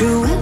drew it.